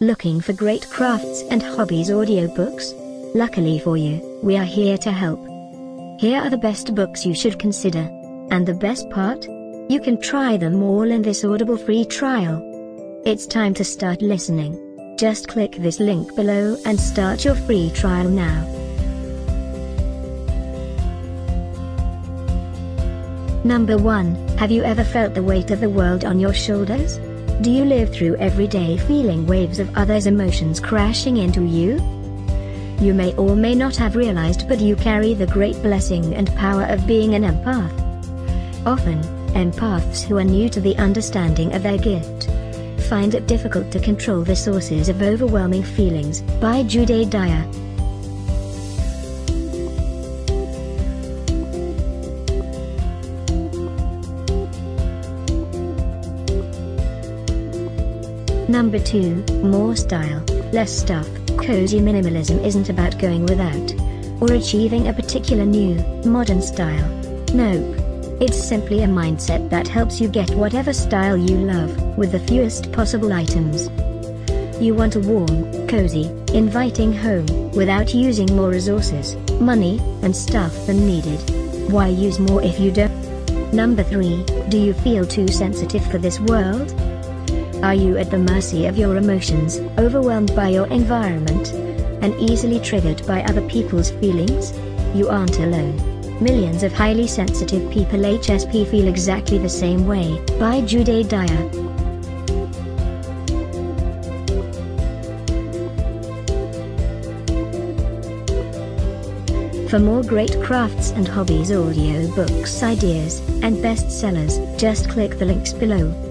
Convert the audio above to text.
Looking for great crafts and hobbies audiobooks? Luckily for you, we are here to help. Here are the best books you should consider. And the best part? You can try them all in this Audible free trial. It's time to start listening. Just click this link below and start your free trial now. Number 1 Have you ever felt the weight of the world on your shoulders? Do you live through every day feeling waves of others' emotions crashing into you? You may or may not have realized but you carry the great blessing and power of being an empath. Often, empaths who are new to the understanding of their gift find it difficult to control the sources of overwhelming feelings, by Judy Dyer. Number 2, More Style, Less Stuff. Cozy minimalism isn't about going without or achieving a particular new, modern style. Nope. It's simply a mindset that helps you get whatever style you love, with the fewest possible items. You want a warm, cozy, inviting home, without using more resources, money, and stuff than needed. Why use more if you don't? Number 3, do you feel too sensitive for this world? Are you at the mercy of your emotions, overwhelmed by your environment, and easily triggered by other people's feelings? You aren't alone. Millions of highly sensitive people HSP feel exactly the same way, by Judy Dyer. For more great crafts and hobbies audio books ideas, and bestsellers, just click the links below.